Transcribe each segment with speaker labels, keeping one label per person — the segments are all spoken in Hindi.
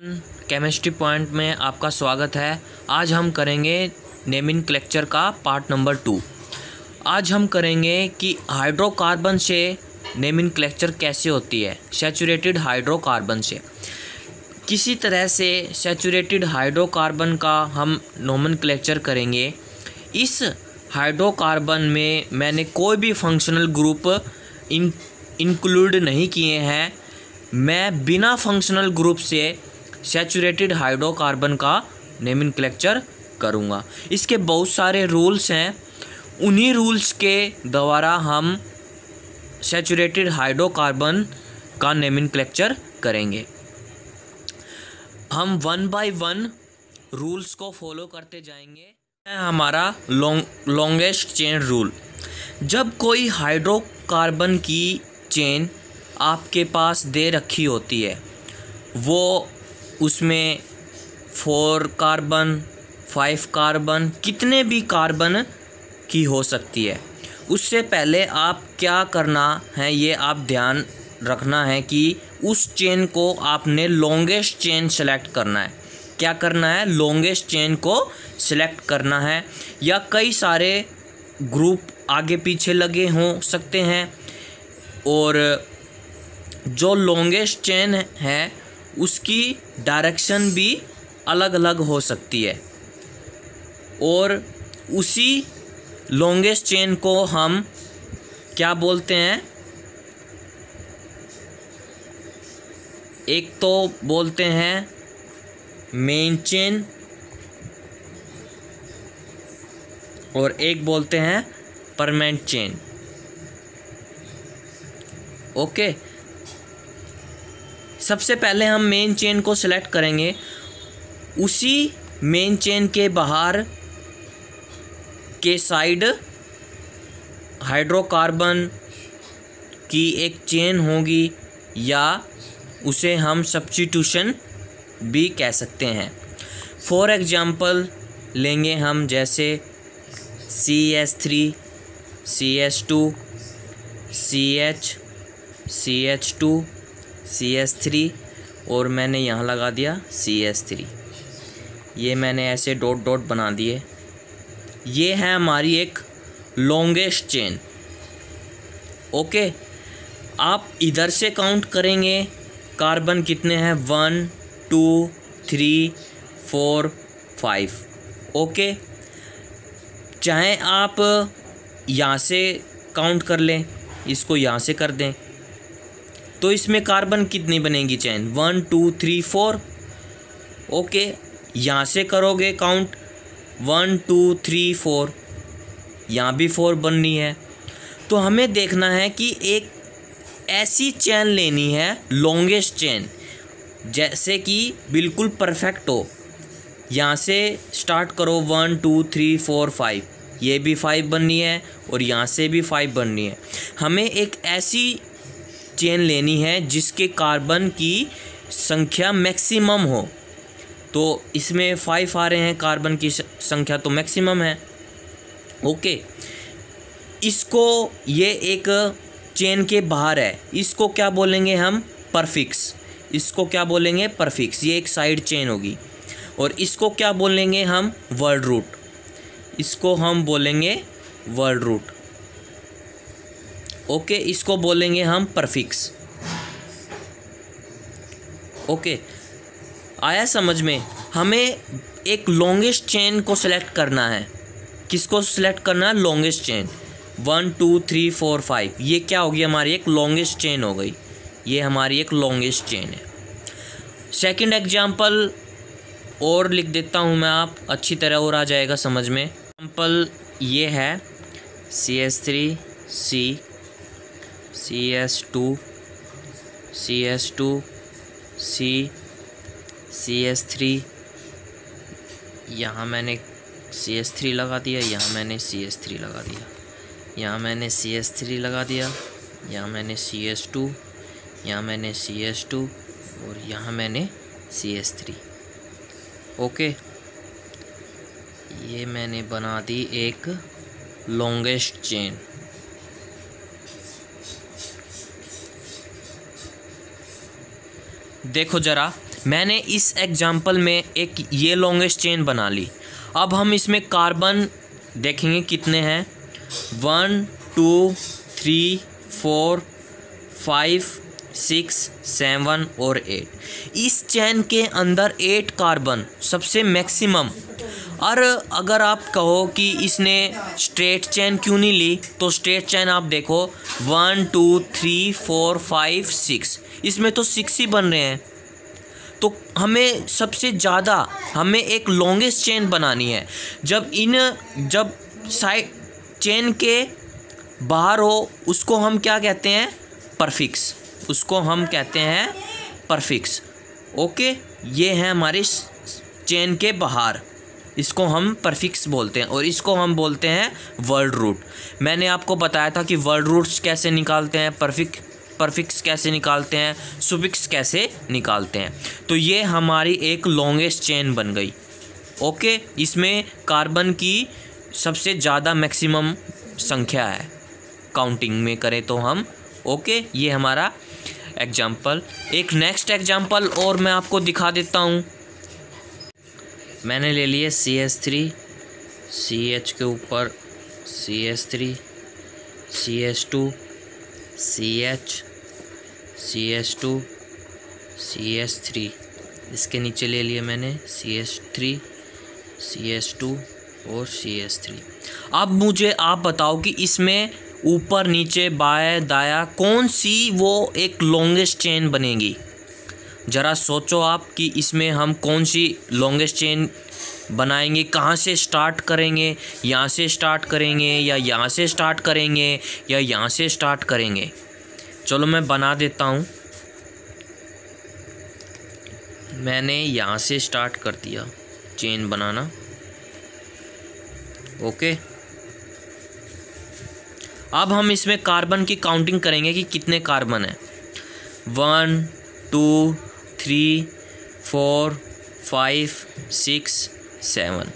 Speaker 1: केमिस्ट्री पॉइंट में आपका स्वागत है। आज हम करेंगे नेमिन क्लेक्चर का पार्ट नंबर टू। आज हम करेंगे कि हाइड्रोकार्बन से नेमिन क्लेक्चर कैसे होती है? सैचुरेटेड हाइड्रोकार्बन से। किसी तरह से सैचुरेटेड हाइड्रोकार्बन का हम नोमन क्लेक्चर करेंगे। इस हाइड्रोकार्बन में मैंने कोई भी फंक्शनल ग्रुप इन, इंक्लूड नहीं किए हैं। मैं बिना फंक्शनल ग्रुप से सैचुरेटेड हाइड्रोकार्बन का नेमिन क्लेक्चर करूँगा। इसके बहुत सारे रूल्स हैं। उन्हीं रूल्स के द्वारा हम सैचुरेटेड हाइड्रोकार्बन का नेमिन क्लेक्चर करेंगे। हम वन बाय वन रूल्स को फॉलो करते जाएँगे। हमारा लॉन्ग लॉन्गेस्ट चेन रूल जब कोई हाइड्रोकार्बन की चेन आपके पास दे रखी होती है, वो उसमें फोर कार्बन, फाइव कार्बन, कितने भी कार्बन की हो सकती है। उससे पहले आप क्या करना है, ये आप ध्यान रखना है कि उस चेन को आपने लॉन्गेस्ट चेन सेलेक्ट करना है। क्या करना है? लॉन्गेस्ट चेन को सिलेक्ट करना है। या कई सारे ग्रुप आगे पीछे लगे हो सकते हैं। और जो लॉन्गेस्ट चेन है उसकी डायरेक्शन भी अलग अलग हो सकती है। और उसी लॉन्गेस्ट चेन को हम क्या बोलते हैं? एक तो बोलते हैं मेन चेन और एक बोलते हैं परमानेंट चेन ओके सबसे पहले हम मेन चेन को सिलेक्ट करेंगे। उसी मेन चेन के बाहर के साइड हाइड्रोकार्बन की एक चेन होगी या उसे हम सब्सटीट्यूशन भी कह सकते हैं। फॉर एग्ज़ाम्पल लेंगे हम जैसे C S three C S two C H C H two C S three और मैंने यहाँ लगा दिया सी एस थ्री ये मैंने ऐसे डॉट डॉट बना दिए। ये है हमारी एक लॉन्गेस्ट चेन ओके आप इधर से काउंट करेंगे कार्बन कितने हैं? One two three four five okay चाहे आप यहाँ से काउंट कर लें, इसको यहाँ से कर दें। तो इसमें कार्बन कितनी बनेगी chain? One two three four okay यहाँ से करोगे count one two three four यहाँ भी फोर बननी है। तो हमें देखना है कि एक ऐसी चैन लेनी है लॉन्गेस्ट चैन, जैसे कि बिल्कुल परफेक्ट हो। यहाँ से स्टार्ट करो one two three four five ये भी फाइव बननी है और यहाँ से भी फाइव बननी है। हमें एक ऐसी चेन लेनी है जिसके कार्बन की संख्या मैक्सिमम हो। तो इसमें फाइव आ रहे हैं कार्बन की संख्या तो मैक्सिमम है। ओके। इसको, ये एक चेन के बाहर है। इसको क्या बोलेंगे हम? परफिक्स। इसको क्या बोलेंगे? परफिक्स। ये एक साइड चेन होगी। और इसको क्या बोलेंगे हम? वर्ड रूट इसको हम बोलेंगे वर्ड रूट ओके, इसको बोलेंगे हम परफिक्स ओके, आया समझ में? हमें एक लॉन्गेस्ट चेन को सिलेक्ट करना है. किसको सिलेक्ट करना है? Longest chain one two three four five ये क्या होगी हमारी? एक लॉन्गेस्ट चेन हो गई. ये हमारी एक लॉन्गेस्ट चेन है. सेकंड एग्जांपल और लिख देता हूँ मैं आप. अच्छी तरह और आ जाएगा समझ में. एग्जांपल ये है C S three C C S two C S two C C S three यहाँ मैंने सी एस थ्री लगा दिया, यहाँ मैंने सी एस थ्री लगा दिया। यहाँ मैंने सी एस थ्री लगा दिया, यहाँ मैंने सी एस टू यहाँ मैंने सी एस टू और यहाँ मैंने सी एस थ्री ओके, ये मैंने बना दी एक लॉन्गेस्ट चेन देखो ज़रा, मैंने इस एग्ज़ाम्पल में एक ये लॉन्गेस्ट चेन बना ली। अब हम इसमें कार्बन देखेंगे कितने हैं। One two three four five six seven और एट इस चैन के अंदर एट कार्बन सबसे मैक्सिमम और अगर आप कहो कि इसने स्ट्रेट चैन क्यों नहीं ली तो स्ट्रेट चैन आप देखो। One two three four five six इसमें तो सिक्स ही बन रहे हैं। तो हमें सबसे ज़्यादा, हमें एक लॉन्गेस्ट चेन बनानी है। जब इन, जब साइड चेन के बाहर हो, उसको हम क्या कहते हैं? परफिक्स उसको हम कहते हैं परफिक्स ओके ये है हमारे चेन के बाहर। इसको हम परफिक्स बोलते हैं और इसको हम बोलते हैं वर्ल्ड रूट मैंने आपको बताया था कि वर्ल्ड रूट्स कैसे निकालते हैं परफिक परफिक्स कैसे निकालते हैं सुबिक्स कैसे निकालते हैं। तो ये हमारी एक लॉन्गेस्ट चेन बन गई। ओके इसमें कार्बन की सबसे ज़्यादा मैक्सिमम संख्या है। काउंटिंग में करें तो हम। ओके ये हमारा एग्ज़ाम्पल एक नेक्स्ट एग्ज़ाम्पल और मैं आपको दिखा देता हूँ। मैंने ले लिए C S three C H के ऊपर C S three C S two C H C S two C S three इसके नीचे ले लिए मैंने C S three C S two और सी एस थ्री अब मुझे आप बताओ कि इसमें ऊपर, नीचे, बाएँ, दाया, कौन सी वो एक लॉन्गेस्ट चेन बनेगी? ज़रा सोचो आप कि इसमें हम कौन सी लॉन्गेस्ट चेन बनाएँगे, कहाँ से स्टार्ट करेंगे, यहाँ से स्टार्ट करेंगे, या यहाँ से स्टार्ट करेंगे, या यहाँ से स्टार्ट करेंगे? चलो मैं बना देता हूँ। मैंने यहाँ से स्टार्ट कर दिया चेन बनाना। ओके अब हम इसमें कार्बन की काउंटिंग करेंगे कि कितने कार्बन हैं। One two three four five six seven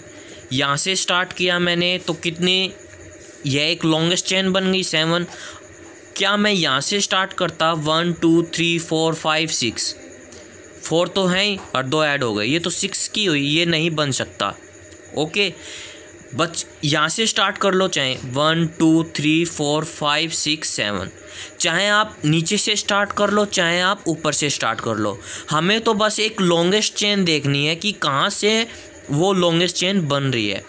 Speaker 1: यहाँ से स्टार्ट किया मैंने तो कितनी, यह एक लॉन्गेस्ट चेन बन गई सेवन क्या मैं यहाँ से स्टार्ट करता? One two three four five six four तो हैं और दो ऐड हो गए। ये तो सिक्स की हुई, ये नहीं बन सकता। ओके बच, यहाँ से स्टार्ट कर लो चाहे। One two three four five six seven चाहे आप नीचे से स्टार्ट कर लो, चाहे आप ऊपर से स्टार्ट कर लो। हमें तो बस एक लॉन्गेस्ट चेन देखनी है कि कहाँ से वो लॉन्गेस्ट चेन बन रही है।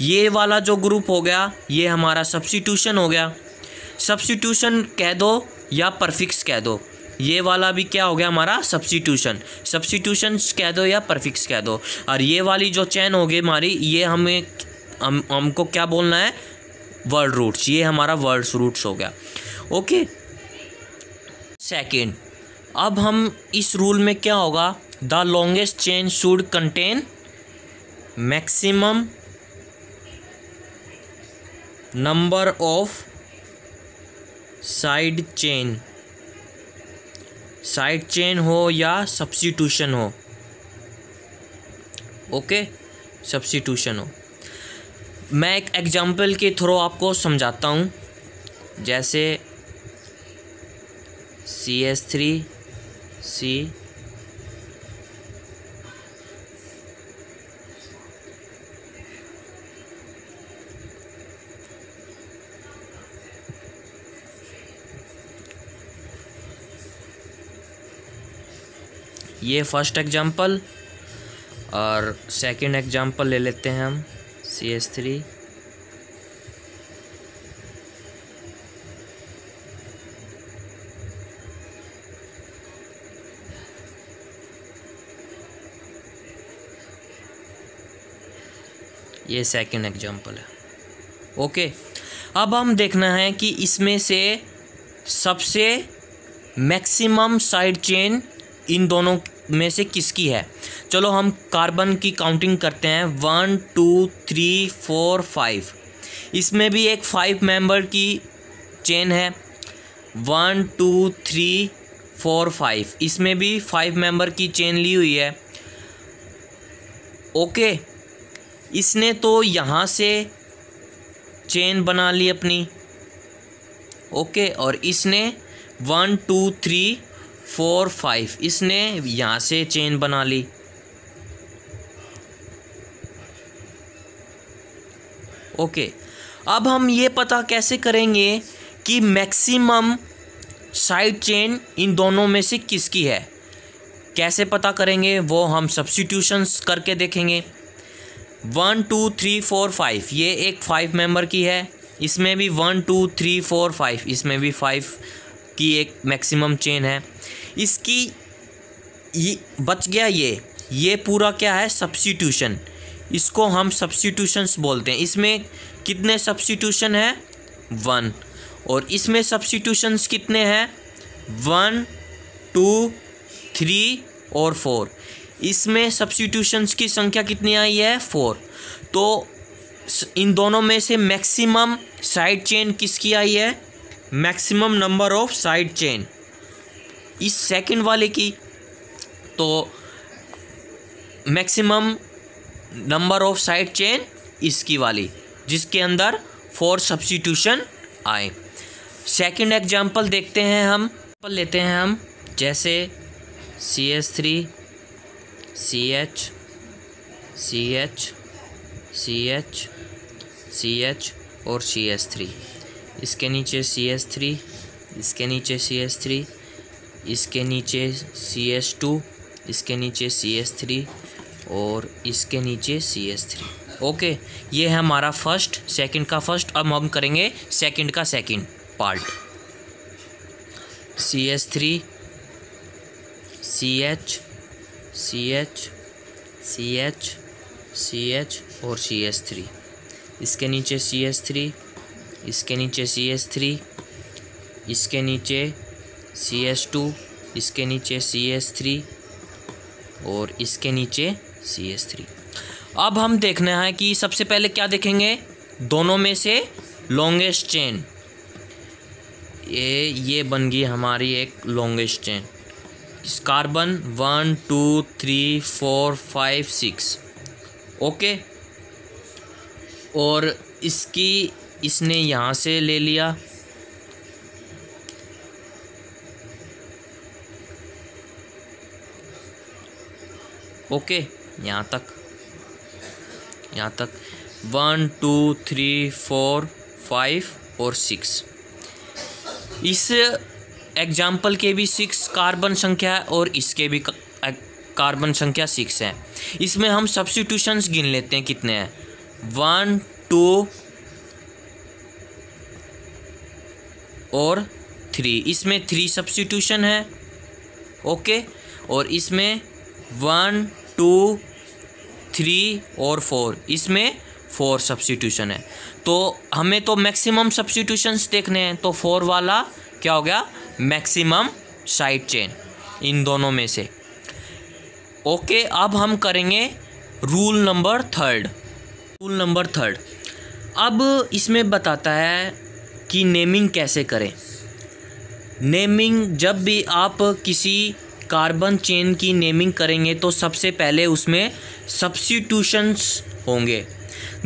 Speaker 1: ये वाला जो ग्रुप हो गया, ये हमारा सब्सिट्यूशन हो गया। सब्सिट्यूशन कह दो या परफिक्स कह दो। ये वाला भी क्या हो गया हमारा? सब्सिट्यूशन सब्सिट्यूशन कह दो या परफिक्स कह दो। और ये वाली जो चैन होगी हमारी, ये हमें, हम, हमको क्या बोलना है? वर्ड रूट्स ये हमारा वर्ड रूट्स हो गया। ओके सेकेंड अब हम इस रूल में क्या होगा? The longest chain should contain maximum number of side chain. Side chain हो या सब्सिट्यूशन हो। ओके? सब्सिट्यूशन हो। मैं एक एग्जांपल के थ्रू आपको समझाता हूँ। जैसे सी एस थ्री सी ये फ़र्स्ट एग्जांपल और सेकंड एग्जांपल ले लेते हैं हम सी एस थ्री ये सेकंड एग्जांपल है। ओके अब हम देखना है कि इसमें से सबसे मैक्सिमम साइड चेन इन दोनों में से किसकी है? चलो हम कार्बन की काउंटिंग करते हैं। One two three four five इसमें भी एक फाइव मेंबर की चेन है। One two three four five इसमें भी फाइव मेंबर की चेन ली हुई है। ओके इसने तो यहाँ से चेन बना ली अपनी। ओके और इसने one two three four five. इसने यहाँ से चेन बना ली। ओके। अब हम ये पता कैसे करेंगे कि मैक्सिमम साइड चेन इन दोनों में से किसकी है? कैसे पता करेंगे? वो हम सब्सटीट्यूशंस करके देखेंगे। One two three four five ये एक फाइव मेंबर की है। इसमें भी one two three four five इसमें भी फाइव की एक मैक्सिमम चेन है। इसकी ये बच गया ये। ये पूरा क्या है? सब्सिट्यूशन इसको हम सब्सटीट्यूशंस बोलते हैं। इसमें कितने सब्सिट्यूशन है? वन और इसमें सब्सटीट्यूशंस कितने हैं? वन टू थ्री और फोर इसमें सब्सटीट्यूशंस की संख्या कितनी आई है? फोर तो इन दोनों में से मैक्सिमम साइड चेन किसकी आई है? Maximum number of side chain इस सेकंड वाले की तो maximum number of side chain इसकी वाली, जिसके अंदर फोर सब्सिट्यूशन आए। सेकंड एग्जांपल देखते हैं हम। लेते हैं हम, जैसे C S three C H C H C H C H और सी एस थ्री इसके नीचे सी एस थ्री इसके नीचे सी एस थ्री इसके नीचे सी एस टू इसके नीचे सी एस थ्री और इसके नीचे सी एस थ्री ओके ये है हमारा फ़र्स्ट सेकंड का फ़र्स्ट अब हम करेंगे सेकंड का second part C S three C H C H C H C H और सी एस थ्री इसके नीचे सी एस थ्री इसके नीचे सी एस थ्री इसके नीचे सी एस टू इसके नीचे सी एस थ्री और इसके नीचे सी एस थ्री अब हम देखना है कि सबसे पहले क्या देखेंगे? दोनों में से लॉन्गेस्ट चेन ये ये बन गई हमारी एक लॉन्गेस्ट चेन इस carbon one two three four five six okay? और इसकी, इसने यहाँ से ले लिया। ओके, यहाँ तक। यहाँ तक। One, two, three, four, five और सिक्स। इस एग्ज़ाम्पल के भी सिक्स कार्बन संख्या है और इसके भी कार्बन संख्या सिक्स है। इसमें हम सब्सिट्यूशंस गिन लेते हैं कितने हैं। वन, टू और थ्री। इसमें थ्री सब्सिट्यूशन है। ओके? और इसमें वन टू, थ्री और फोर। इसमें फोर सब्सिट्यूशन है। तो हमें तो मैक्सिमम सब्सिट्यूशंस देखने हैं। तो फोर वाला क्या हो गया? मैक्सिमम साइड चेन इन दोनों में से। ओके, अब हम करेंगे rule number third rule number third अब इसमें बताता है कि नेमिंग कैसे करें। नेमिंग जब भी आप किसी कार्बन चेन की नेमिंग करेंगे तो सबसे पहले उसमें सब्सिट्यूशंस होंगे।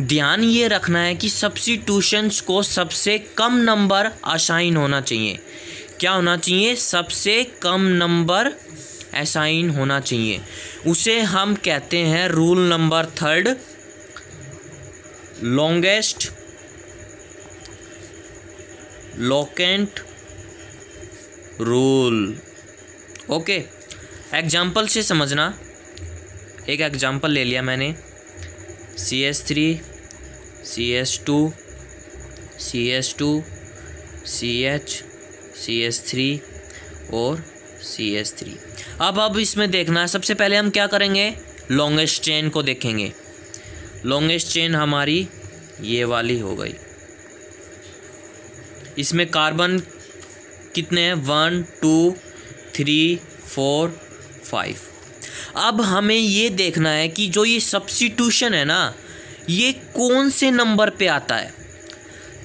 Speaker 1: ध्यान ये रखना है कि सब्सिट्यूशंस को सबसे कम नंबर असाइन होना चाहिए। क्या होना चाहिए? सबसे कम नंबर असाइन होना चाहिए। उसे हम कहते हैं rule number third longest locant rule okay example से समझना। एक एग्ज़ाम्पल ले लिया मैंने। C S three C S two C S two C H C S three और सी एस थ्री अब अब इसमें देखना है, सबसे पहले हम क्या करेंगे? लॉन्गेस्ट चेन को देखेंगे। लॉन्गेस्ट चेन हमारी ये वाली हो गई। इसमें कार्बन कितने हैं? One two three four five अब हमें ये देखना है कि जो ये सब्सिट्यूशन है ना, ये कौन से नंबर पे आता है?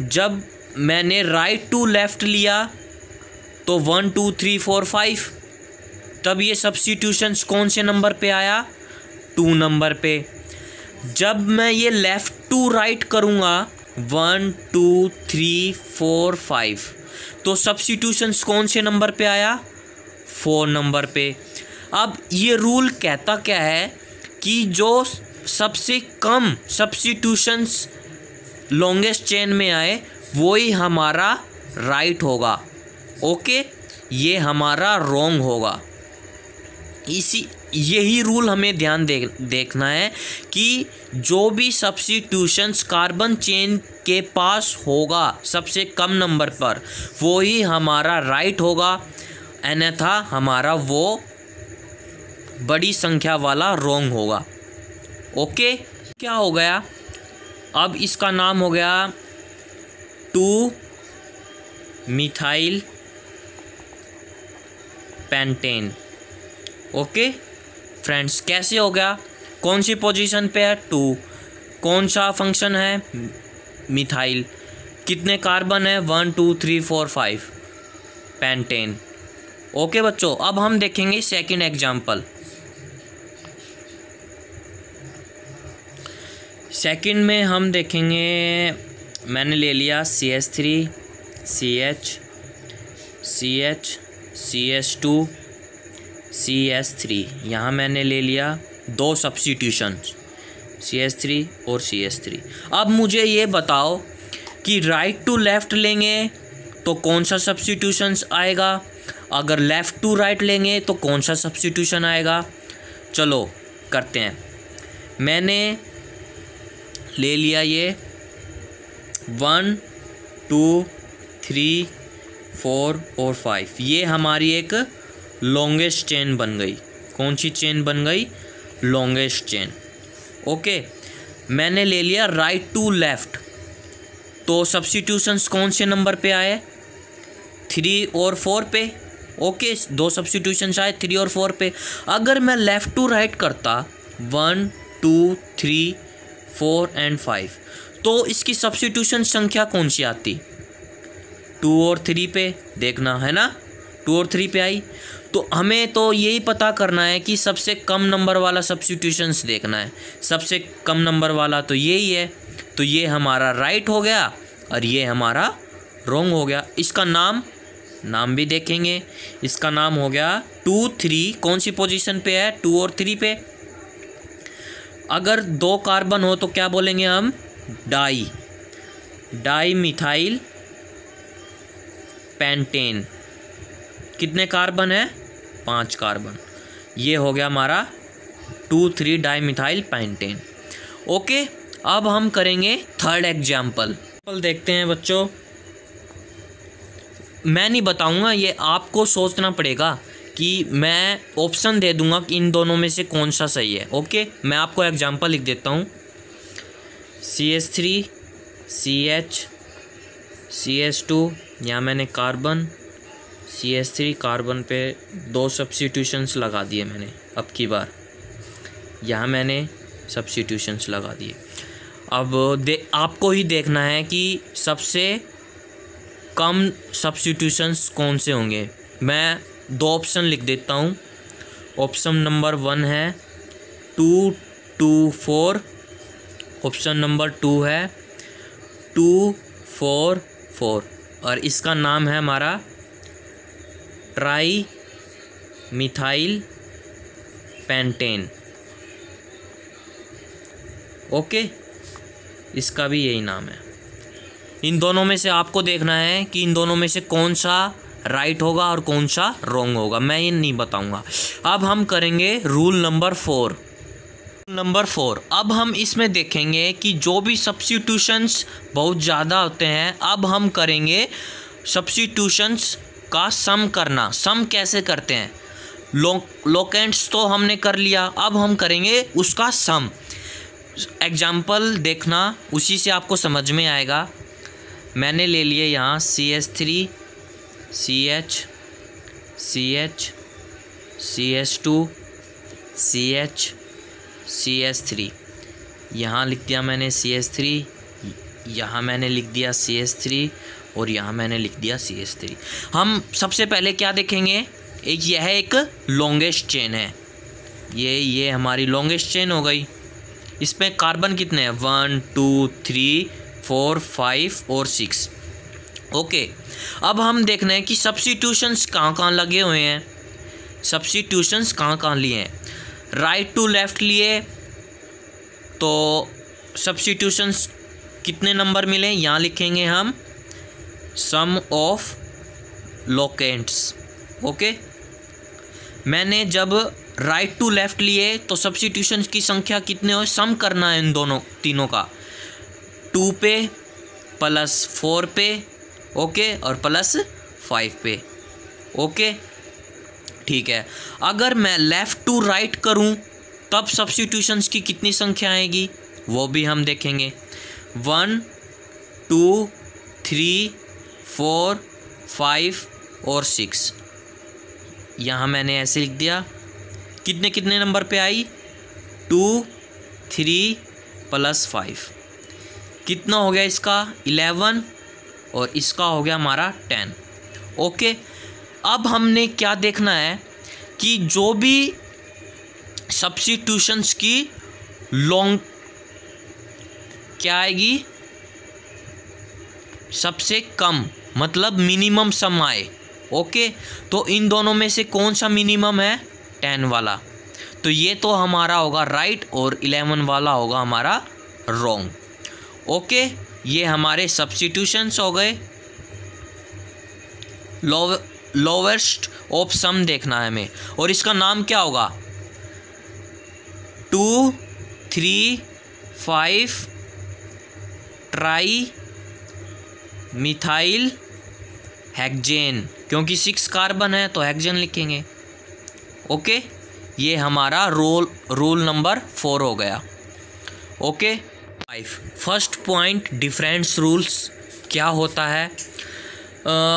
Speaker 1: जब मैंने राइट टू लेफ़्ट लिया तो one two three four five तब ये सब्सिट्यूशंस कौन से नंबर पे आया? टू नंबर पे. जब मैं ये लेफ़्ट टू राइट करूँगा one two three four five तो सब्सिट्यूशंस कौन से नंबर पे आया? फोर नंबर पे. अब ये रूल कहता क्या है कि जो सबसे कम सब्सिट्यूशंस लॉन्गेस्ट चेन में आए, वही हमारा राइट होगा। ओके ये हमारा रॉन्ग होगा। इसी, यही रूल हमें ध्यान दे देखना है कि जो भी सब्सिट्यूशंस कार्बन चेन के पास होगा, सबसे कम नंबर पर वो ही हमारा राइट होगा। अन्यथा हमारा वो बड़ी संख्या वाला रोंग होगा। ओके? क्या हो गया? अब इसका नाम हो गया two methyl pentane. Okay? Friends, कैसे हो गया? कौन सी पोजीशन पे है? टू। कौन सा फ़ंक्शन है? मिथाइल। कितने कार्बन है? One, two, three, four, five. Pentane. Okay बच्चों, अब हम देखेंगे सेकंड एग्जांपल। सेकंड में हम देखेंगे, मैंने ले लिया C S three C H C H C S two C S three यहाँ मैंने ले लिया दो सब्सिट्यूशन सी एस थ्री और सी एस थ्री अब मुझे ये बताओ कि राइट टू लेफ़्ट लेंगे तो कौन सा सब्सिट्यूशंस आएगा? अगर लेफ़्ट टू राइट लेंगे तो कौन सा सब्सिट्यूशन आएगा? चलो, करते हैं। मैंने ले लिया ये। वन टू थ्री फोर और फाइव ये हमारी एक लॉन्गेस्ट चेन बन गई। कौन सी चेन बन गई? लॉन्गेस्ट चेन ओके मैंने ले लिया राइट टू लेफ़्ट तो सब्सिट्यूशंस कौन से नंबर पे आए? थ्री और फोर पे। ओके दो सब्सिट्यूशंस आए थ्री और फोर पे। अगर मैं लेफ़्ट टू राइट करता one two three four and five. तो इसकी सब्सिट्यूशन संख्या कौन सी आती? टू और थ्री पे, देखना, है ना? टू और थ्री पे आई। तो हमें तो यही पता करना है कि सबसे कम नंबर वाला सब्सिट्यूशंस देखना है। सबसे कम नंबर वाला तो यही है। तो ये हमारा राइट हो गया और ये हमारा रॉन्ग हो गया। इसका नाम नाम भी देखेंगे। इसका नाम हो गया टू थ्री। कौन सी पोजीशन पे है? टू और थ्री पे। अगर दो कार्बन हो तो क्या बोलेंगे हम? डाई। Di, methyl, pentane. कितने कार्बन है? पाँच कार्बन। ये हो गया हमारा two, three, di, methyl, pentane. Okay, अब हम करेंगे थर्ड एग्ज़ाम्पल देखते हैं बच्चों। मैं नहीं बताऊँगा, ये आपको सोचना पड़ेगा। कि मैं ऑप्शन दे दूँगा कि इन दोनों में से कौन सा सही है। ओके मैं आपको एग्जांपल लिख देता हूँ। C S three C H C S two यहाँ मैंने carbon C S three carbon पे दो सब्सिट्यूशंस लगा दिए मैंने अब की बार। यहाँ मैंने सब्सिट्यूशंस लगा दिए। अब दे, आपको ही देखना है कि सबसे कम सब्सिट्यूशंस कौन से होंगे। मैं दो ऑप्शन लिख देता हूँ। ऑप्शन नंबर वन है two two, four. Option number two है टू, फोर फोर। और इसका नाम है हमारा ट्राई मिथाइल पेंटेन। ओके? इसका भी यही नाम है। इन दोनों में से आपको देखना है कि इन दोनों में से कौन सा राइट होगा और कौन सा रॉन्ग होगा। मैं ये नहीं बताऊँगा। अब हम करेंगे rule number four number four अब हम इसमें देखेंगे कि जो भी सब्सिट्यूशंस बहुत ज़्यादा होते हैं, अब हम करेंगे सब्सिट्यूशंस का सम करना। सम कैसे करते हैं? लो लोकेंट्स तो हमने कर लिया। अब हम करेंगे उसका सम एग्ज़ाम्पल देखना, उसी से आपको समझ में आएगा। मैंने ले लिए यहाँ C S three C H C H C H two C H C H three यहाँ लिख दिया मैंने सी एच थ्री यहाँ मैंने लिख दिया सी एच थ्री और यहाँ मैंने लिख दिया सी एस थ्री हम सबसे पहले क्या देखेंगे? एक यह एक लॉन्गेस्ट चेन है। ये ये हमारी लॉन्गेस्ट चेन हो गई। इसमें कार्बन कितने हैं? One two three four five और सिक्स ओके अब हम देखना है कि सब्सिट्यूशंस कहाँ कहाँ लगे हुए हैं। सब्सिट्यूशंस कहाँ कहाँ लिए हैं। राइट टू लेफ़्ट लिए तो सब्सिट्यूशंस कितने नंबर मिले यहाँ लिखेंगे हम सम ऑफ़ लोकेंट्स ओके मैंने जब राइट टू लेफ़्ट लिए तो सब्सिट्यूशन की संख्या कितने हो सम करना है इन दोनों, तीनों का। टू पे प्लस फोर पे ओके, और प्लस फाइव पे। ओके? ठीक है। अगर मैं लेफ़्ट टू राइट करूँ, तब सब्सिट्यूशंस की कितनी संख्या आएगी? वो भी हम देखेंगे। One, two, three, four, five और सिक्स। यहाँ मैंने ऐसे लिख दिया। कितने कितने नंबर पे आई? Two, three, plus five. कितना हो गया इसका? इलेवन और इसका हो गया हमारा टेन। ओके, अब हमने क्या देखना है कि जो भी सब्सिट्यूशंस की लॉन्ग क्या आएगी? सबसे कम मतलब मिनिमम सम आए। ओके तो इन दोनों में से कौन सा मिनिमम है? टेन वाला। तो ये तो हमारा होगा राइट और इलेवन वाला होगा हमारा रॉन्ग ओके ये हमारे सब्सिट्यूशंस हो गए। लोवेस्ट ऑफ़ सम देखना है हमें। और इसका नाम क्या होगा? Two three five trimethyl hexane क्योंकि सिक्स कार्बन है तो हेक्जेन लिखेंगे। ओके ये हमारा रोल रूल नंबर फोर हो गया। Okay five first point difference rules क्या होता है?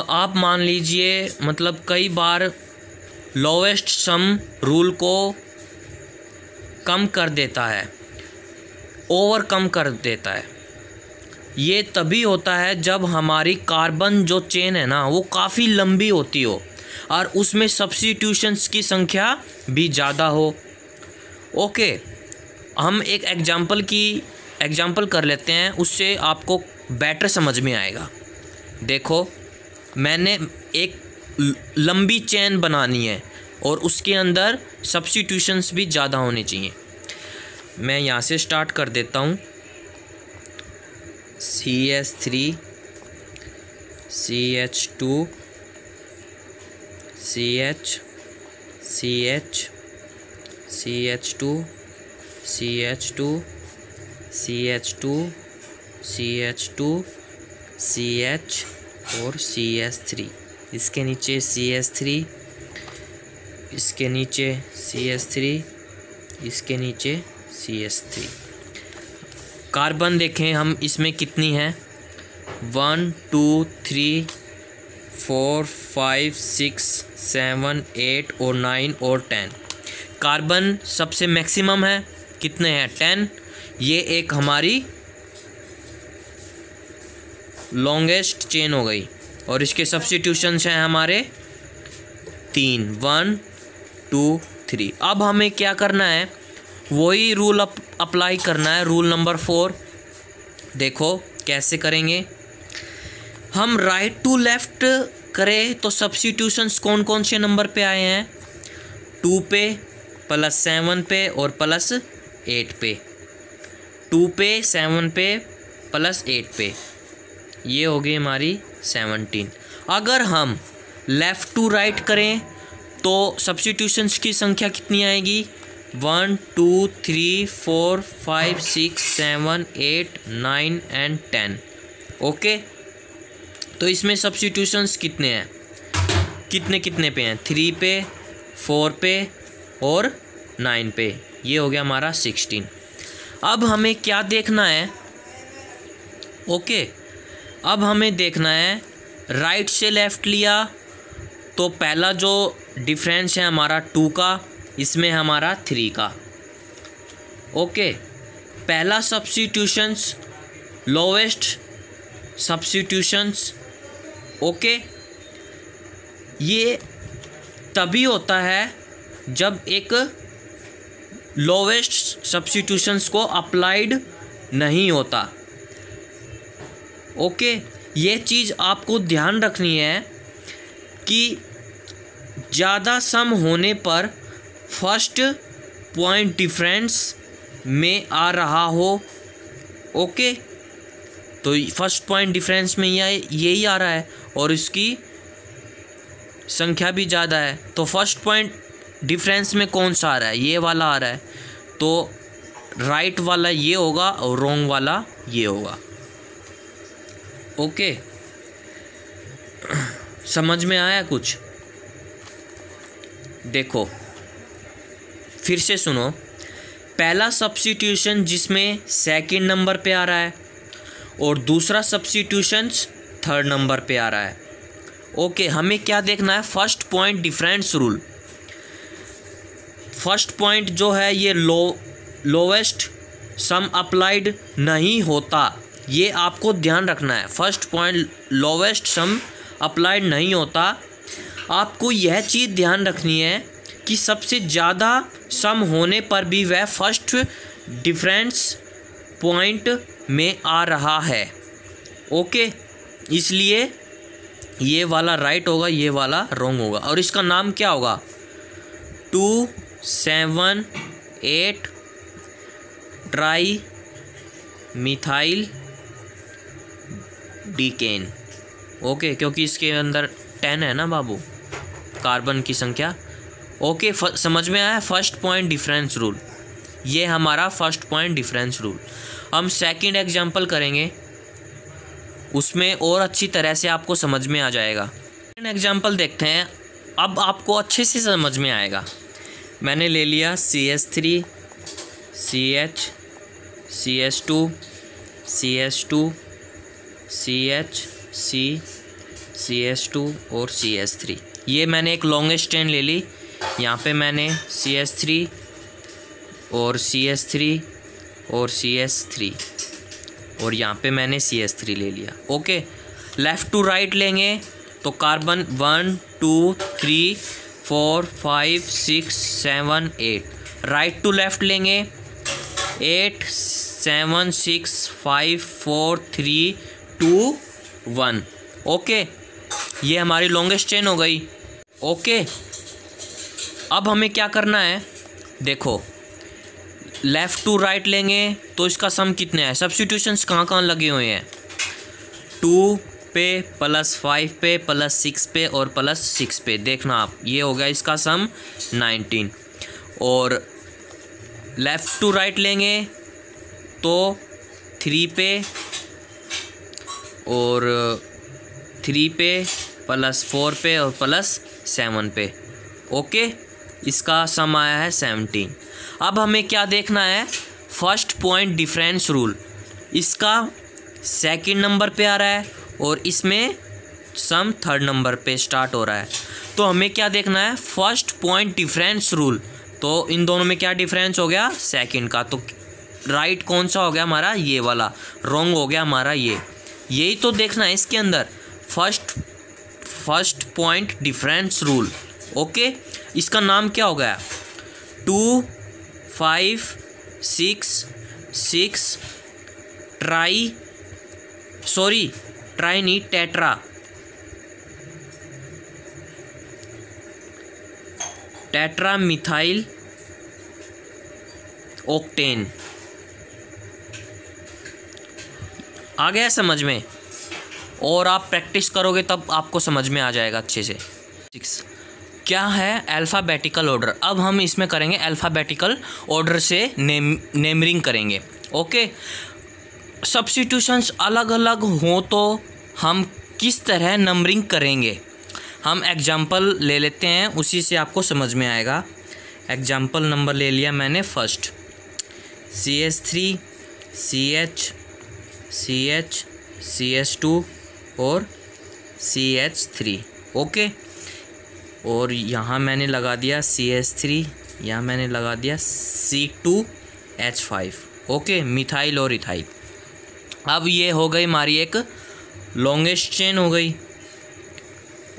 Speaker 1: आप मान लीजिए मतलब कई बार लोवेस्ट सम रूल को कम कर देता है ओवर कम कर देता है। ये तभी होता है जब हमारी कार्बन जो चेन है ना, वो काफ़ी लंबी होती हो और उसमें सब्सिट्यूशंस की संख्या भी ज़्यादा हो। ओके हम एक एग्जांपल की एग्जांपल कर लेते हैं, उससे आपको बेटर समझ में आएगा। देखो, मैंने एक लंबी चेन बनानी है और उसके अंदर सब्सिट्यूशंस भी ज़्यादा होने चाहिए। मैं यहाँ से स्टार्ट कर देता हूँ। C H three C H two C H C H C H two C H two C H two C H two C H और सी एच थ्री इसके नीचे सी एच थ्री इसके नीचे सी एच थ्री इसके नीचे सी एच थ्री कार्बन देखें हम इसमें कितनी है? One two three four five six seven eight और नाइन और टेन कार्बन सबसे मैक्सिमम है? कितने हैं? टेन ये एक हमारी लॉन्गेस्ट चेन हो गई। और इसके सब्सिट्यूशंस हैं हमारे तीन। वन टू थ्री अब हमें क्या करना है? वही रूल अप अप्लाई करना है। रूल नंबर फोर देखो, कैसे करेंगे? हम राइट टू लेफ़्ट करें तो सब्सिट्यूशंस कौन कौन से नंबर पे आए हैं? टू पे प्लस सेवन पे और प्लस एट पे। टू पे, सेवन पे, प्लस एट पे। ये हो गई हमारी सेवनटीन। अगर हम लेफ़्ट टू राइट करें तो सब्सिट्यूशंस की संख्या कितनी आएगी? One, two, three, four, five, six, seven, eight, nine and ten. Okay? तो इसमें सब्सिट्यूशंस कितने हैं? कितने कितने पे हैं? थ्री पे, फोर पे और नाइन पे। ये हो गया हमारा सिक्सटीन। अब हमें क्या देखना है? ओके, अब हमें देखना है राइट से लेफ़्ट लिया तो पहला जो डिफरेंस है हमारा टू का, इसमें हमारा थ्री का। ओके, पहला सब्सिट्यूशंस लोवेस्ट सब्सिट्यूशंस ओके, ये तभी होता है जब एक लोवेस्ट सब्सिट्यूशंस को अप्लाइड नहीं होता। ओके ये चीज़ आपको ध्यान रखनी है कि ज़्यादा सम होने पर फ़र्स्ट पॉइंट डिफरेंस में आ रहा हो। ओके तो फ़र्स्ट पॉइंट डिफरेंस में यह यही आ रहा है और इसकी संख्या भी ज़्यादा है। तो फ़र्स्ट पॉइंट डिफरेंस में कौन सा आ रहा है? ये वाला आ रहा है। तो राइट वाला ये होगा और रॉन्ग वाला ये होगा। ओके समझ में आया कुछ? देखो। फिर से सुनो। पहला सब्सिट्यूशन जिसमें सेकंड नंबर पे आ रहा है और दूसरा सब्सिट्यूशन थर्ड नंबर पे आ रहा है। ओके हमें क्या देखना है? First point difference rule first point जो है ये लो लोवेस्ट सम अप्लाइड नहीं होता। ये आपको ध्यान रखना है। First point lowest sum applied नहीं होता। आपको यह चीज़ ध्यान रखनी है कि सबसे ज़्यादा सम होने पर भी वह फ़र्स्ट डिफरेंस पॉइंट में आ रहा है। ओके इसलिए ये वाला राइट होगा, ये वाला रॉन्ग होगा। और इसका नाम क्या होगा? Two seven, eight, tri, methyl, decane. Okay, क्योंकि इसके अंदर टेन है ना बाबू? कार्बन की संख्या। ओके समझ में आया? First point difference rule. ये हमारा फ़र्स्ट पॉइंट डिफरेंस रूल। हम सेकंड एग्जांपल करेंगे। उसमें और अच्छी तरह से आपको समझ में आ जाएगा। एग्जांपल देखते हैं। अब आपको अच्छे से समझ में आएगा। मैंने ले लिया C S three C H C S two C S two C H C C S two और सी एस थ्री ये मैंने एक लॉन्गेस्ट चेन ले ली. यहाँ पे मैंने सी एस थ्री और सी एस थ्री और सी एस थ्री और यहाँ पे मैंने सी एस थ्री ले लिया. ओके लेफ़्ट टू राइट लेंगे तो carbon one two three four, five, six, seven, eight. Right to left लेंगे। Eight, seven, six, five, four, three, two, one. Okay, ये हमारी लॉन्गेस्ट चेन हो गई। ओके, अब हमें क्या करना है? देखो लेफ़्ट टू राइट लेंगे तो इसका सम कितने हैं? सब्सिट्यूशंस कहाँ कहाँ लगे हुए हैं? टू पे प्लस फाइव पे प्लस सिक्स पे और प्लस सिक्स पे। देखना आप, ये हो गया इसका सम नाइनटीन और लेफ़्ट टू राइट लेंगे तो थ्री पे और थ्री पे प्लस फोर पे और प्लस सेवन पे। ओके? इसका सम आया है सेवनटीन अब हमें क्या देखना है? फ़र्स्ट पॉइंट डिफरेंस रूल इसका सेकंड नंबर पे आ रहा है। और इसमें सम थर्ड नंबर पे स्टार्ट हो रहा है। तो हमें क्या देखना है? फ़र्स्ट पॉइंट डिफरेंस रूल तो इन दोनों में क्या डिफरेंस हो गया? सेकंड का। तो राइट कौन सा हो गया हमारा? ये वाला। रॉन्ग हो गया हमारा ये। यही तो देखना है इसके अंदर। First first point difference rule okay इसका नाम क्या हो गया? Two five six six tri sorry tri नहीं टेट्रा टेट्रा मिथाइल ओक्टेन। आ गया समझ में? और आप प्रैक्टिस करोगे तब आपको समझ में आ जाएगा अच्छे से। सिक्स। क्या है अल्फ़ाबेटिकल ऑर्डर? अब हम इसमें करेंगे अल्फ़ाबेटिकल ऑर्डर से नेम, नेमरिंग करेंगे। ओके? सब्सिट्यूशंस अलग अलग हों तो हम किस तरह नंबरिंग करेंगे? हम एग्जांपल ले लेते हैं, उसी से आपको समझ में आएगा। एग्जांपल नंबर ले लिया मैंने first C H three C H C H C H two और सी एच थ्री ओके और यहाँ मैंने लगा दिया सी एस थ्री यहाँ मैंने लगा दिया C two H five okay methyl और इथाइल। अब ये हो गई हमारी एक लॉन्गेस्ट चेन हो गई।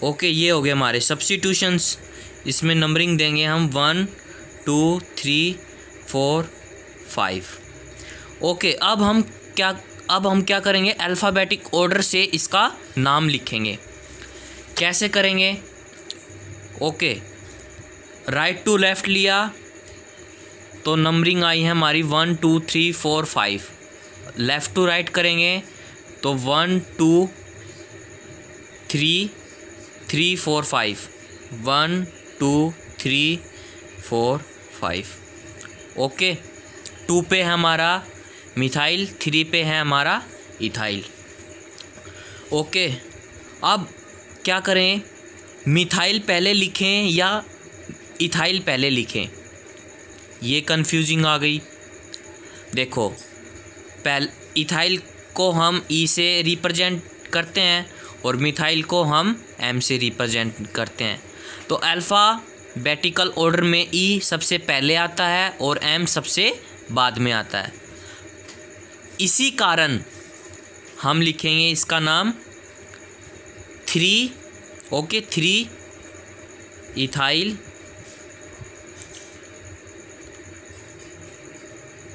Speaker 1: ओके ये हो गए हमारे सब्सिट्यूशंस इसमें नंबरिंग देंगे हम one two three four five okay अब हम क्या, अब हम क्या करेंगे? अल्फ़ाबेटिक ऑर्डर से इसका नाम लिखेंगे। कैसे करेंगे? ओके राइट टू लेफ़्ट लिया। तो नंबरिंग आई है हमारी one two three four five left to right करेंगे तो one two three three four five one two three four five okay two पे है हमारा मिथाइल थ्री पे है हमारा इथाइल ओके अब क्या करें? मिथाइल पहले लिखें या इथाइल पहले लिखें? ये कंफ्यूजिंग आ गई. देखो पहल इथाइल को हम ई से रिप्रेजेंट करते हैं और मिथाइल को हम एम से रिप्रेजेंट करते हैं। तो अल्फ़ा बेटिकल ऑर्डर में ई सबसे पहले आता है और एम सबसे बाद में आता है। इसी कारण हम लिखेंगे इसका नाम three okay three ethyl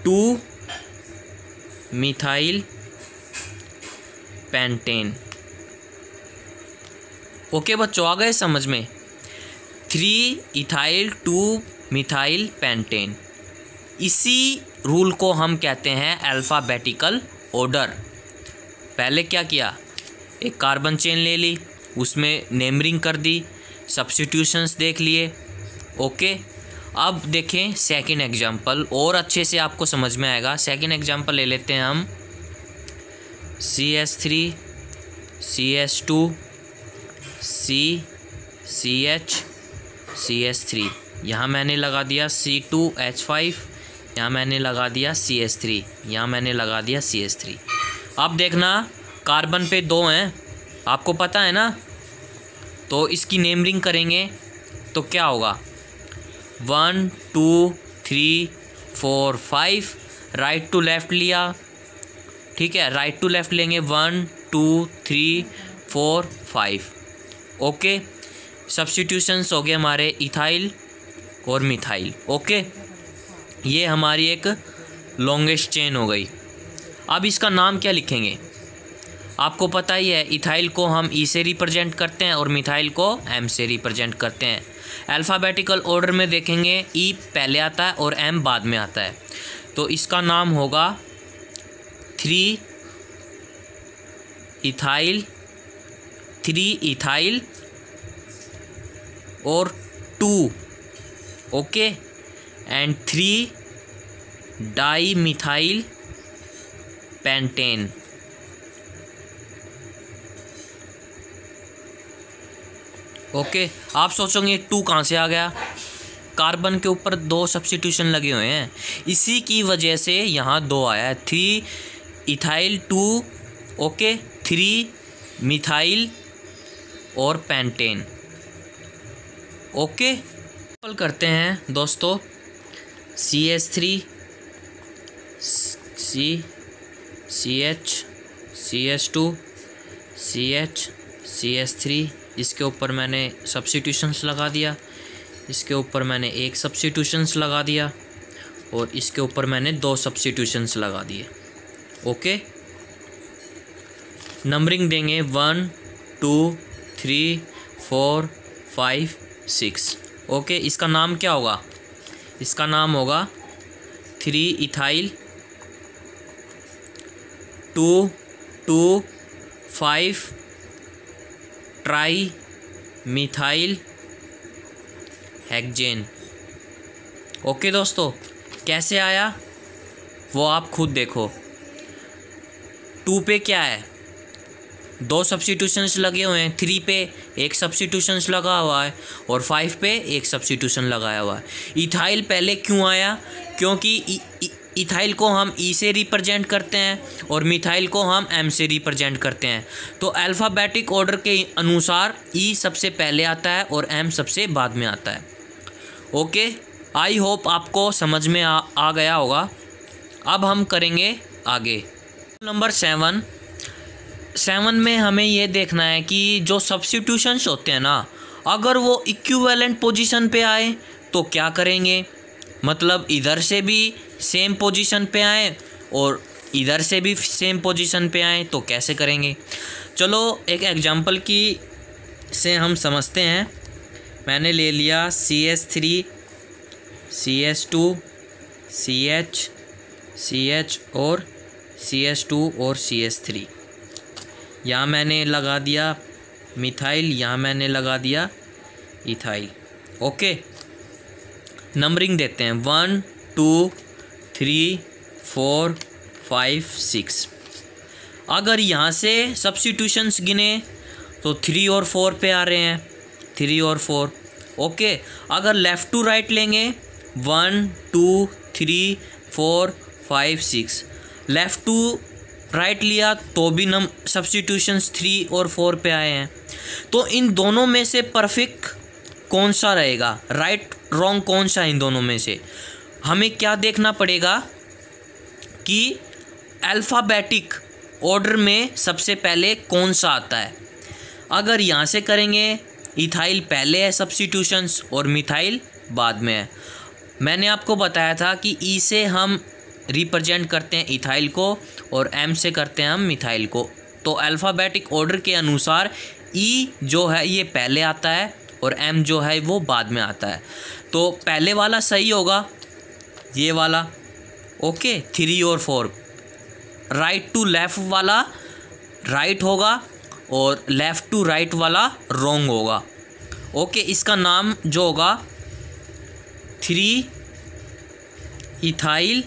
Speaker 1: two methyl pentane. Okay बच्चों, आ गए समझ में? Three ethyl, two methyl pentane. इसी रूल को हम कहते हैं अल्फ़ाबेटिकल ऑर्डर। पहले क्या किया? एक कार्बन चेन ले ली, उसमें नेमरिंग कर दी सब्सिट्यूशंस देख लिए, ओके? अब देखें सेकंड एग्जांपल और अच्छे से आपको समझ में आएगा। सेकंड एग्जांपल ले लेते हैं हम। C S three C S two C C H C S three यहाँ मैंने लगा दिया सी टू एच फाइव यहाँ मैंने लगा दिया सी एस थ्री यहाँ मैंने लगा दिया सी एस थ्री अब देखना कार्बन पे दो हैं। आपको पता है ना? तो इसकी नेमरिंग करेंगे तो क्या होगा? One, two, three, four, five. Right to left लिया। ठीक है, राइट टू लेफ़्ट लेंगे। One, two, three, four, five. Okay? Substitutions हो गए हमारे इथाइल और मिथाइल। ओके? ये हमारी एक लॉन्गेस्ट चेन हो गई। अब इसका नाम क्या लिखेंगे? आपको पता ही है, इथाइल को हम ई से रिप्रेजेंट करते हैं और मिथाइल को एम से रिप्रेजेंट करते हैं। अल्फ़ाबेटिकल ऑर्डर में देखेंगे ई पहले आता है और एम बाद में आता है। तो इसका नाम होगा थ्री इथाइल थ्री इथाइल और two okay and three di methyl pentane okay आप सोचोगे टू कहाँ से आ गया? कार्बन के ऊपर दो सब्सिट्यूशन लगे हुए हैं। इसी की वजह से यहाँ दो आया है। Three ethyl two okay three methyl और पेंटेन ओके पल करते हैं दोस्तों। C S three C C H C S two C H C S three इसके ऊपर मैंने सब्सिट्यूशंस लगा दिया। इसके ऊपर मैंने एक सब्सिट्यूशंस लगा दिया और इसके ऊपर मैंने दो सब्सिट्यूशंस लगा दिए। ओके नंबरिंग देंगे one two three four five six okay इसका नाम क्या होगा? इसका नाम होगा three ethyl two two five tri methyl hexane okay दोस्तों, कैसे आया? वो आप खुद देखो। टू पे क्या है? दो सब्सिट्यूशंस लगे हुए हैं। थ्री पे एक सब्सिट्यूशंस लगा हुआ है और फाइव पे एक सब्सिट्यूशन लगाया हुआ है। इथाइल पहले क्यों आया? क्योंकि इथाइल को हम ई e से रिप्रेजेंट करते हैं और मिथाइल को हम एम से रिप्रेजेंट करते हैं। तो अल्फ़ाबेटिक ऑर्डर के अनुसार ई e सबसे पहले आता है और एम सबसे बाद में आता है। ओके आई होप आपको समझ में आ, आ गया होगा। अब हम करेंगे आगे। नंबर सेवन सेवन में हमें ये देखना है कि जो सब्सिट्यूशंस होते हैं ना अगर वो इक्विवेलेंट पोजीशन पे आए तो क्या करेंगे? मतलब इधर से भी सेम पोजीशन पे आए और इधर से भी सेम पोजीशन पे आए तो कैसे करेंगे? चलो, एक एग्जांपल की से हम समझते हैं। मैंने ले लिया C S three C S two C H C H और सी एस टू और सी एस थ्री यहाँ मैंने लगा दिया मिथाइल, यहाँ मैंने लगा दिया इथाइल ओके? नंबरिंग देते हैं। One, two, three, four, five, six. अगर यहाँ से सब्सिट्यूशंस गिने तो थ्री और फोर पे आ रहे हैं। थ्री और फोर। ओके, अगर लेफ़्ट टू राइट लेंगे, one, two, three, four, five, six. Left to right लिया तो भी नम सब्सिट्यूशंस थ्री और फोर पे आए हैं। तो इन दोनों में से परफेक्ट कौन सा रहेगा? राइट रॉन्ग कौन सा है इन दोनों में से? हमें क्या देखना पड़ेगा कि अल्फ़ाबेटिक ऑर्डर में सबसे पहले कौन सा आता है? अगर यहाँ से करेंगे इथाइल पहले है सब्सिट्यूशंस और मिथाइल बाद में है। मैंने आपको बताया था कि ई से हम रिप्रेजेंट करते हैं इथाइल को और एम से करते हैं हम मिथाइल को। तो अल्फ़ाबेटिक ऑर्डर के अनुसार ई जो है, ये पहले आता है और एम जो है वो बाद में आता है। तो पहले वाला सही होगा, ये वाला, ओके थ्री और फोर राइट टू लेफ़्ट वाला राइट होगा और लेफ़्ट टू राइट वाला रोंग होगा। ओके, इसका नाम जो होगा three ethyl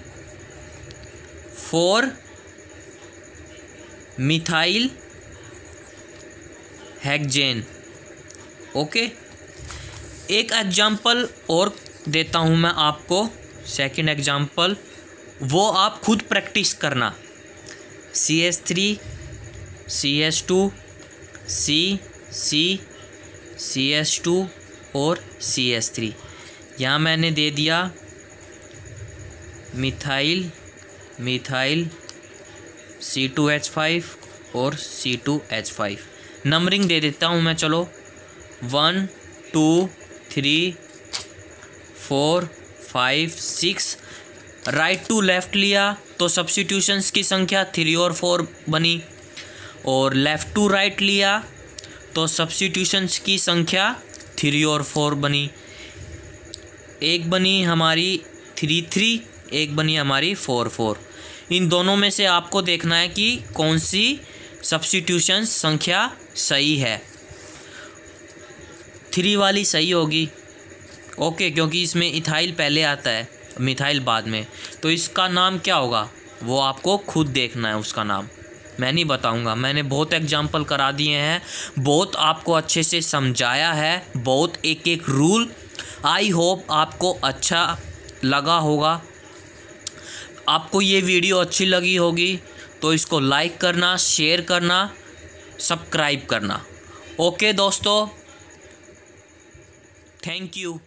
Speaker 1: four methyl hexane okay एक एग्ज़ाम्पल और देता हूँ मैं आपको सेकंड एग्ज़ाम्पल वो आप खुद प्रैक्टिस करना। C S three C S two C C C S two और सी एस थ्री यहाँ मैंने दे दिया methyl methyl C two H five और C two H five numbering दे देता हूँ मैं, चलो। One two three four five six right to left लिया तो सब्सिट्यूशंस की संख्या थ्री और फोर बनी, और लेफ़्ट टू राइट लिया तो सब्सिट्यूशंस की संख्या थ्री और फोर बनी। एक बनी हमारी थ्री थ्री एक बनी हमारी फोर फोर इन दोनों में से आपको देखना है कि कौन सी सब्सिट्यूशन संख्या सही है। थ्री वाली सही होगी। ओके, क्योंकि इसमें इथाइल पहले आता है, मिथाइल बाद में। तो इसका नाम क्या होगा? वो आपको खुद देखना है उसका नाम। मैं नहीं बताऊँगा। मैंने बहुत एग्ज़ाम्पल करा दिए हैं। बहुत आपको अच्छे से समझाया है। बहुत एक एक रूल आई होप आपको अच्छा लगा होगा। आपको ये वीडियो अच्छी लगी होगी तो इसको लाइक करना शेयर करना सब्सक्राइब करना। ओके दोस्तों थैंक यू